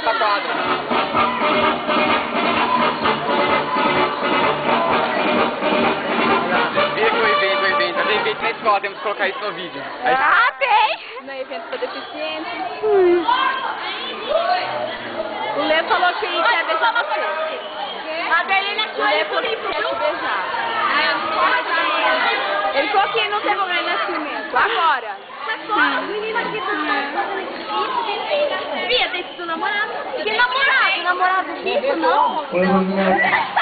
quadro. Vira com o evento, o evento. Tem evento na escola, temos que colocar isso no vídeo. Aí- Ah, tem! No evento para deficientes. O Lê falou que quer beijar você. A Adelina O Lê falou que quer te beijar. Ele falou que não tem problema em nascimento. Agora. Menina aqui Disso, não?